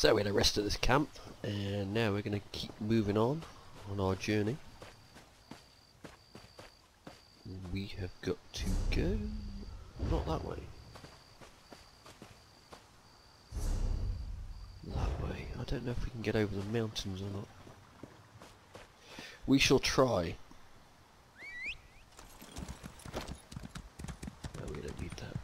So we had a rest of this camp, and now we're going to keep moving on on our journey. We have got to go not that way. That way. I don't know if we can get over the mountains or not. We shall try. No, we don't need that.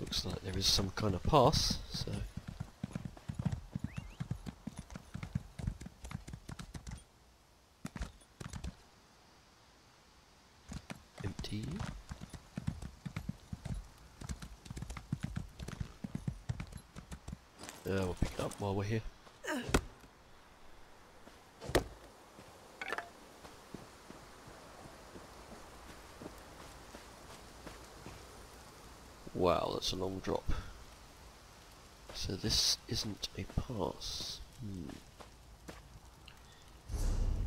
Looks like there is some kind of pass, so... Empty. Uh, we'll pick it up while we're here. That's a long drop. So this isn't a pass. Hmm.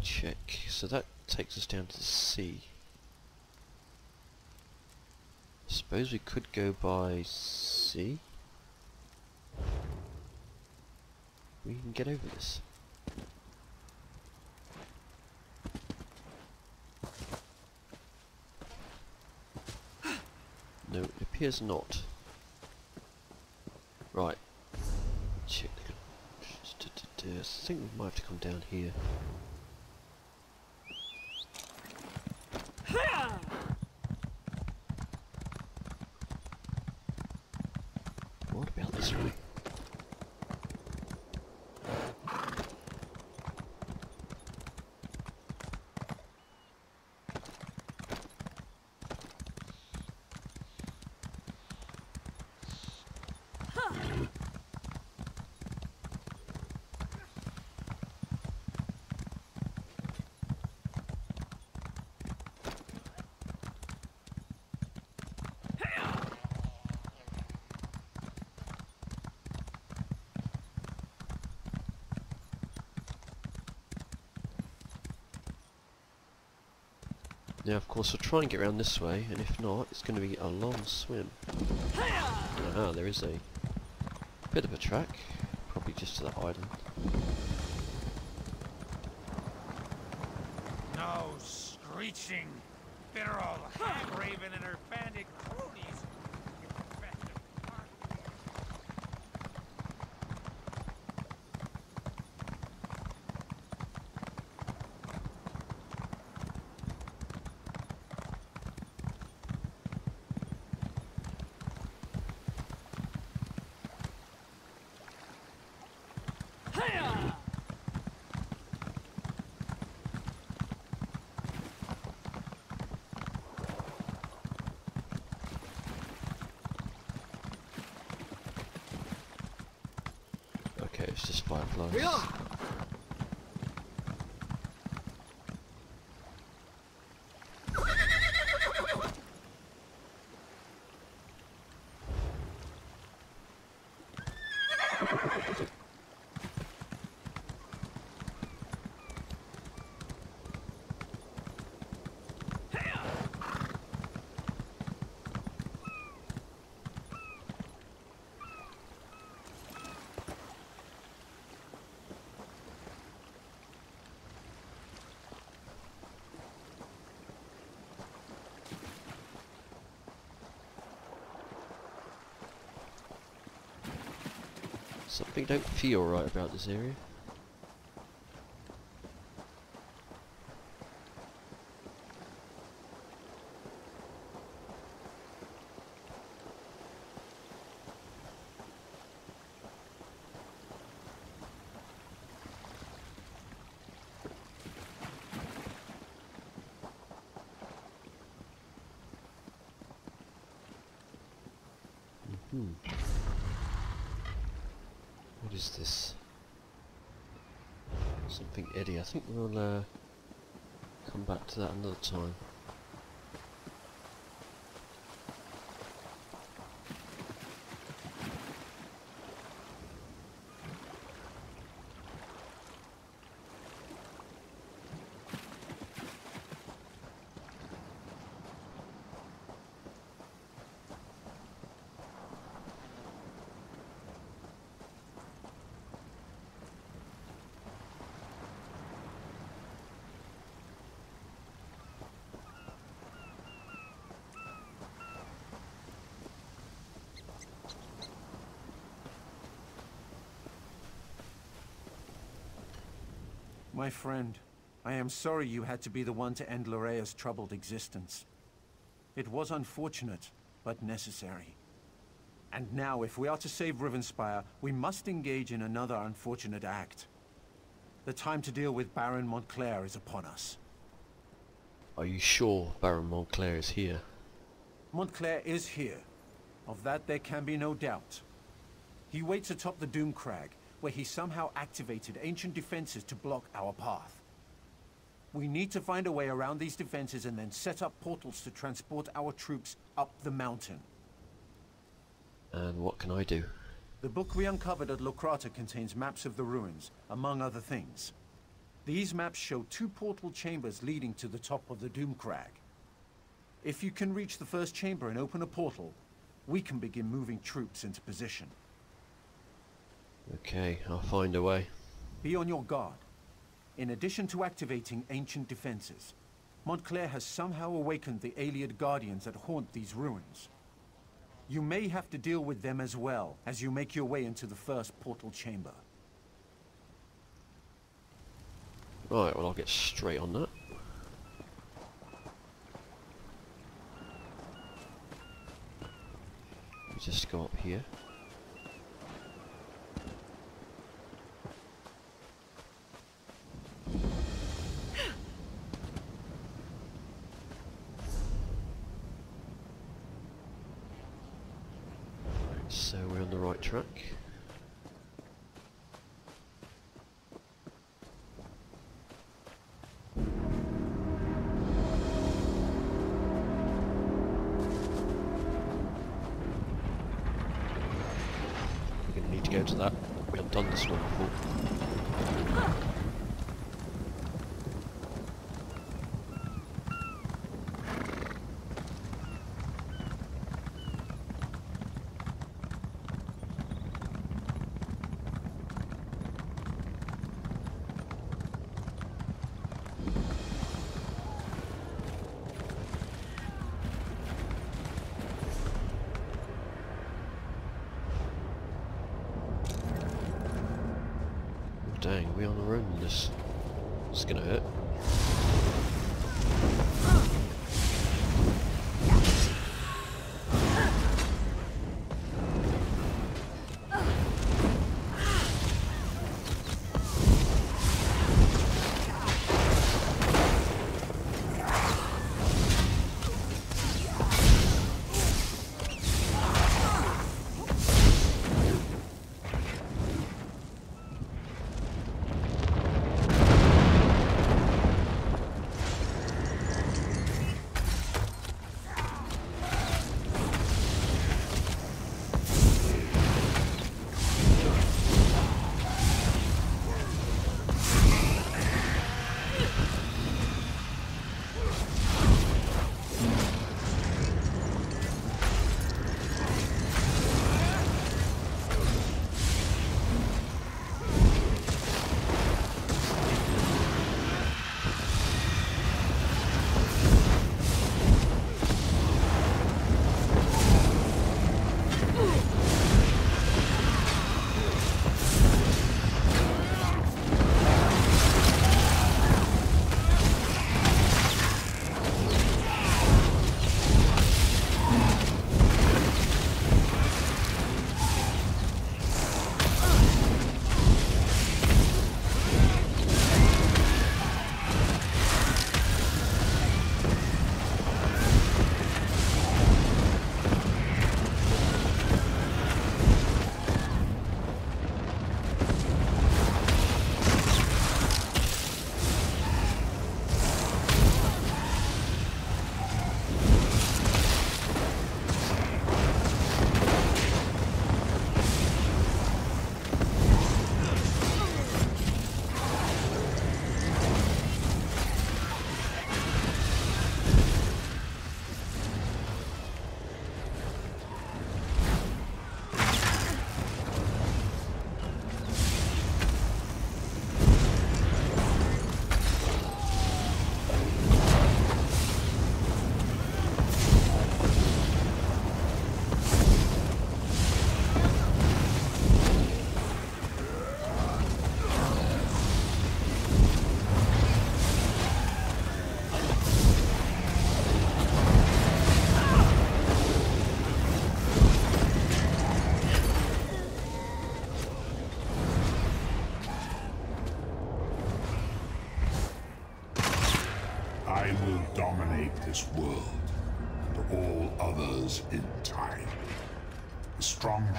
Check. So that takes us down to sea. Suppose we could go by sea? We can get over this. No, it appears not. Right. Check. the- I think we might have to come down here. What about this way? Now of course we'll try and get around this way, and if not, it's going to be a long swim. Ah, there is a bit of a track, probably just to that island. No screeching, bitter old raven and her bandit cronies. Okay, it's just fireflies. Something don't feel right about this area. Hmm. This? Something eddy. I think we'll uh, come back to that another time. My friend, I am sorry you had to be the one to end Lorea's troubled existence. It was unfortunate, but necessary. And now, if we are to save Rivenspire, we must engage in another unfortunate act. The time to deal with Baron Montclair is upon us. Are you sure Baron Montclair is here? Montclair is here. Of that there can be no doubt. He waits atop the Doomcrag, where he somehow activated ancient defenses to block our path. We need to find a way around these defenses and then set up portals to transport our troops up the mountain. And what can I do? The book we uncovered at Lorkrata contains maps of the ruins, among other things. These maps show two portal chambers leading to the top of the Doomcrag. If you can reach the first chamber and open a portal, we can begin moving troops into position. Okay, I'll find a way. Be on your guard. In addition to activating ancient defenses, Montclair has somehow awakened the Ayleid Guardians that haunt these ruins. You may have to deal with them as well as you make your way into the first portal chamber. Right, well I'll get straight on that. Just go up here. So we're on the right track. We're going to need to go to that. We haven't done this one before. Dang, we on our own in this. It's gonna hurt.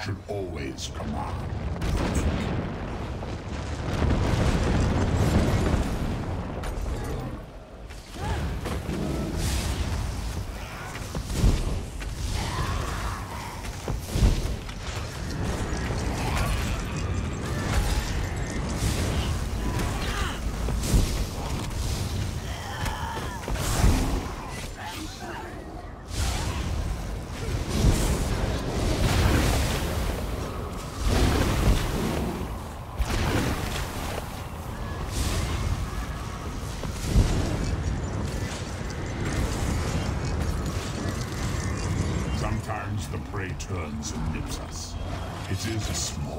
Should always command. The prey turns and nips us. It is a small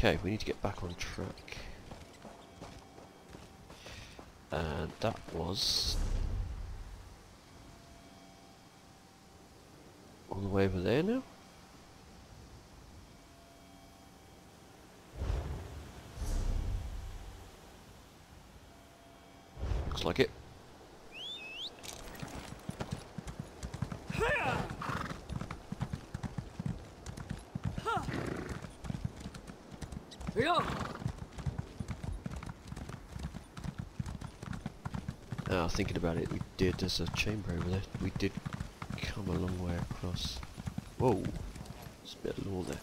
okay, we need to get back on track. And that was all the way over there now? Looks like it. Ah, thinking about it, we did, there's a chamber over there. We did come a long way across. Whoa, there's a bit of law there.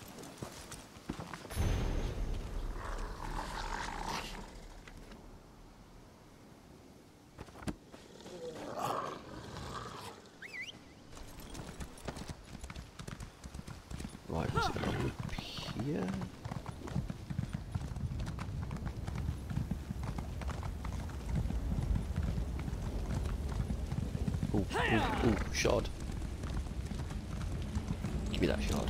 Right, was it up here? Ooh, ooh, ooh, shard. Give me that shard.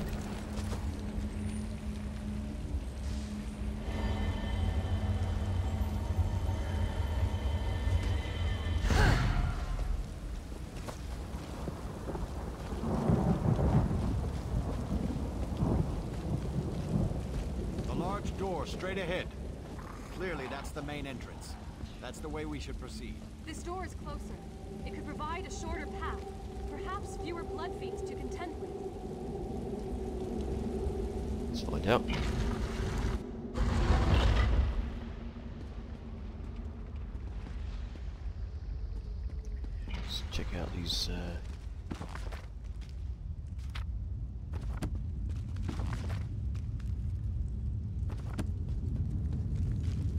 The large door straight ahead. Clearly, that's the main entrance. That's the way we should proceed. This door is closer. It could provide a shorter path. Perhaps fewer blood fiends to contend with. Let's find out. Let's check out these. Uh...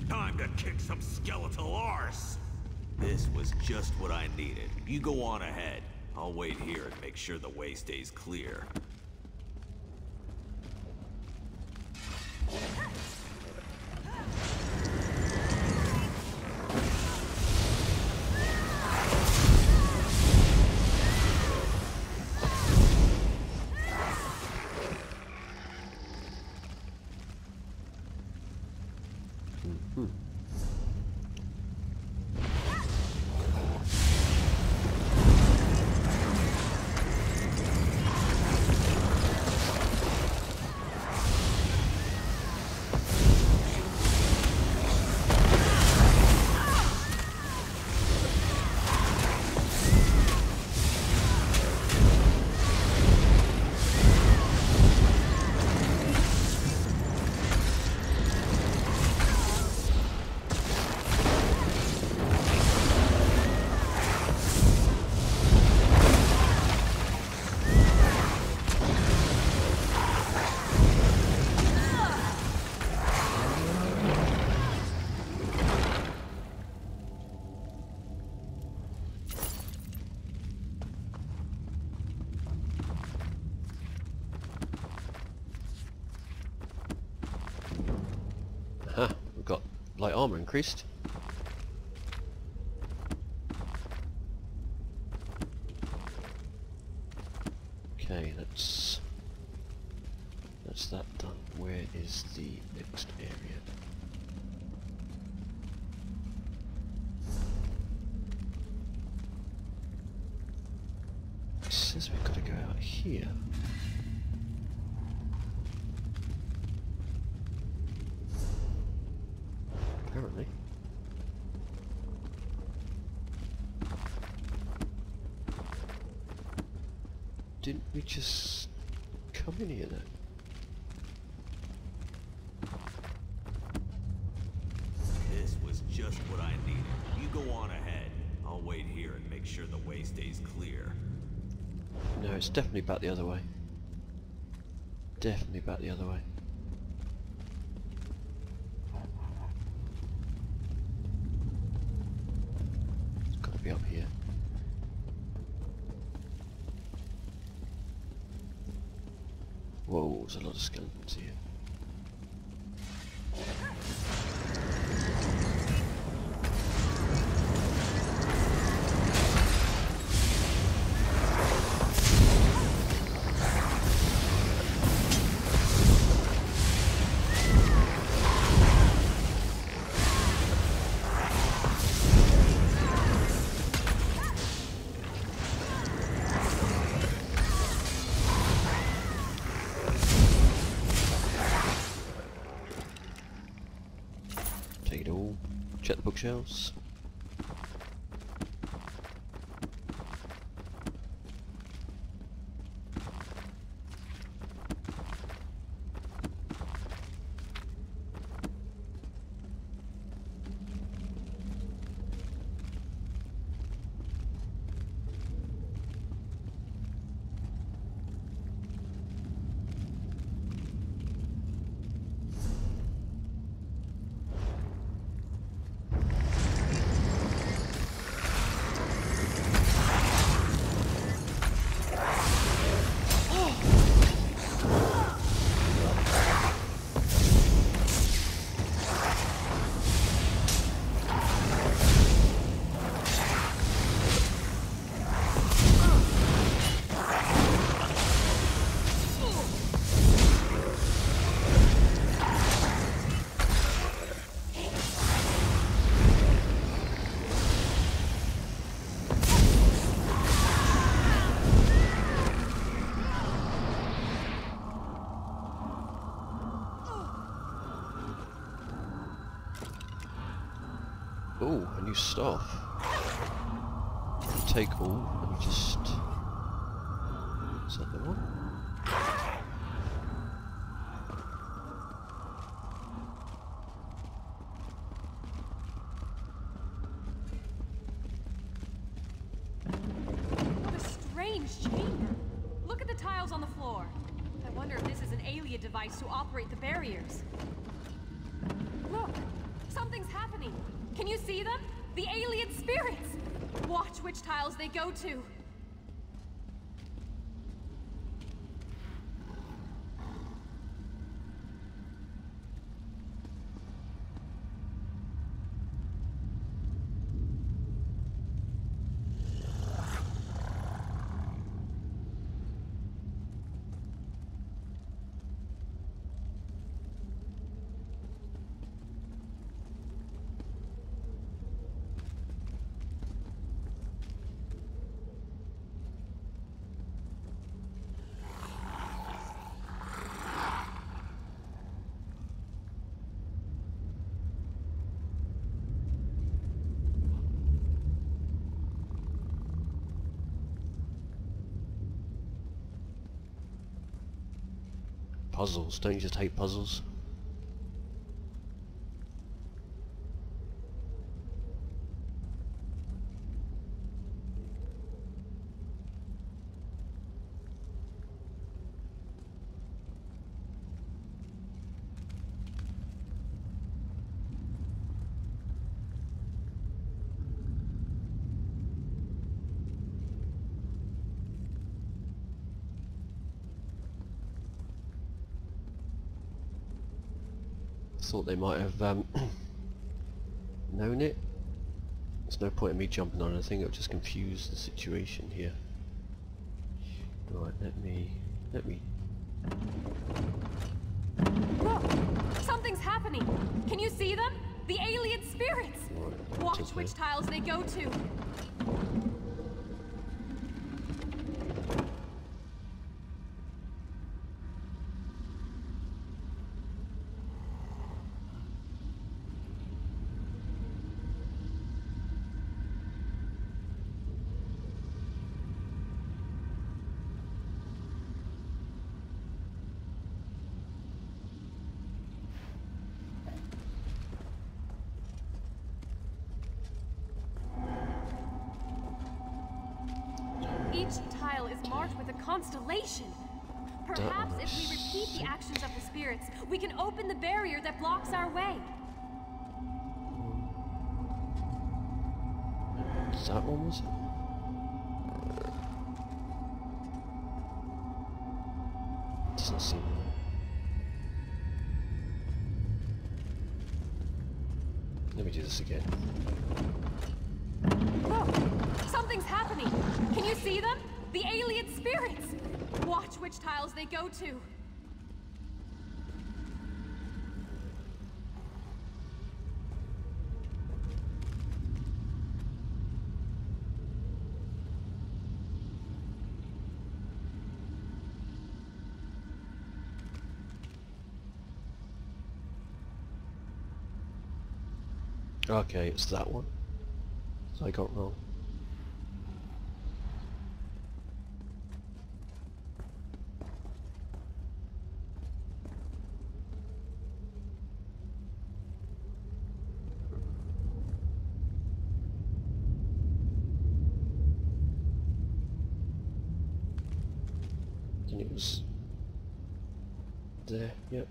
Time to kick some skeletal arse! This was just what I needed. You go on ahead. I'll wait here and make sure the way stays clear. Light armor increased. Okay, that's that's that done. Where is the next area? It says we've got to go out here. Apparently. Didn't we just come in here then? This was just what I needed. You go on ahead. I'll wait here and make sure the way stays clear. No, it's definitely back the other way. Definitely back the other way. It's got to be up here. Whoa, there's a lot of skeletons here. Check the bookshelves. Staff. Take all and just... Is that the one? What a strange chamber. Look at the tiles on the floor. I wonder if this is an Ayleid device to operate the barriers. Look! Something's happening! Can you see them? The Ayleid spirits! Watch which tiles they go to. Puzzles. Don't you just hate puzzles? Thought they might have um, known it. There's no point in me jumping on anything, it'll just confuse the situation here. Right, let me... let me... Look! Something's happening! Can you see them? The Ayleid spirits! Right, Watch which tiles they go to. That one was it? Doesn't seem. Let me do this again. Look! Something's happening! Can you see them? The Ayleid spirits! Watch which tiles they go to. Okay, it's that one. So I got wrong. And it was there, yep.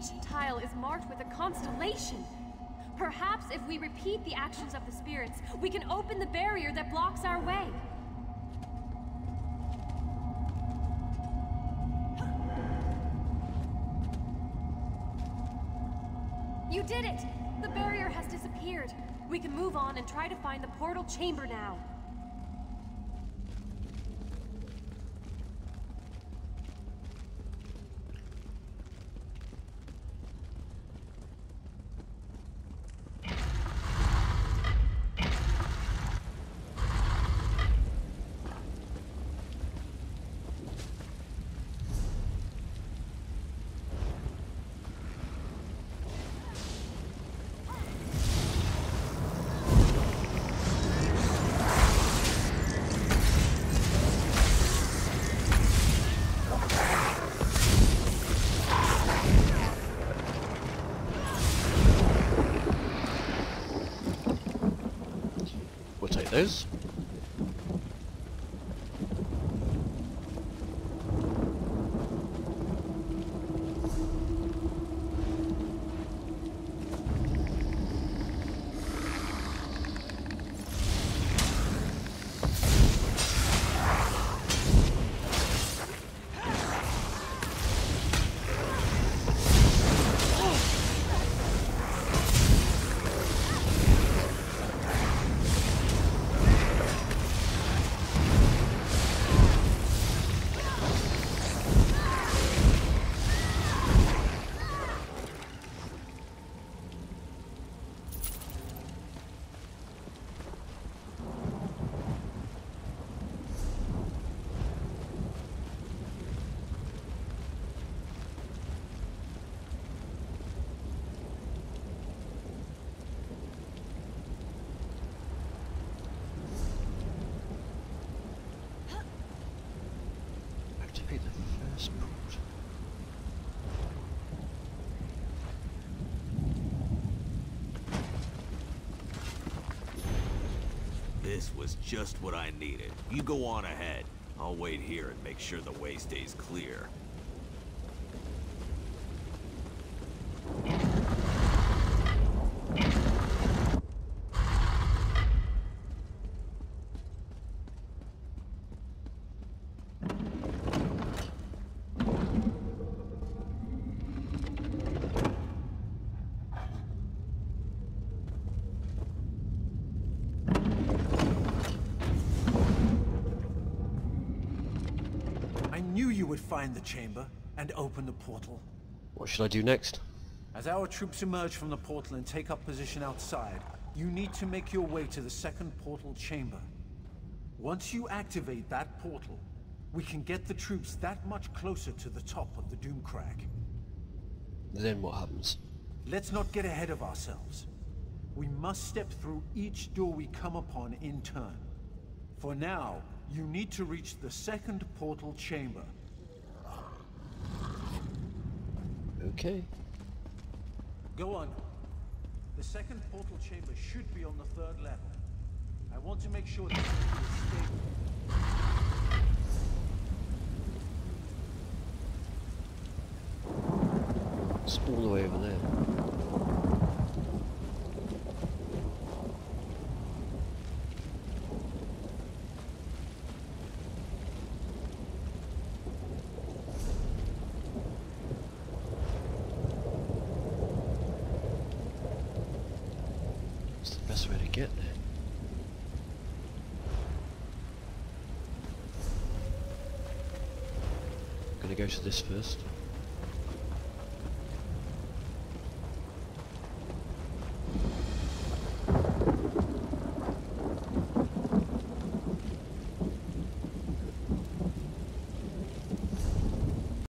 Each tile is marked with a constellation. Perhaps if we repeat the actions of the spirits, we can open the barrier that blocks our way. You did it! The barrier has disappeared. We can move on and try to find the portal chamber now. We'll This was just what I needed. You go on ahead. I'll wait here and make sure the way stays clear. I knew you would find the chamber and open the portal. What should I do next? As our troops emerge from the portal and take up position outside, you need to make your way to the second portal chamber. Once you activate that portal, we can get the troops that much closer to the top of the Doomcrag. Then what happens? Let's not get ahead of ourselves. We must step through each door we come upon in turn. For now, you need to reach the second portal chamber. Okay. Go on. The second portal chamber should be on the third level. I want to make sure that stable. It's all the way over there. What's the best way to get there? Gonna go to this first.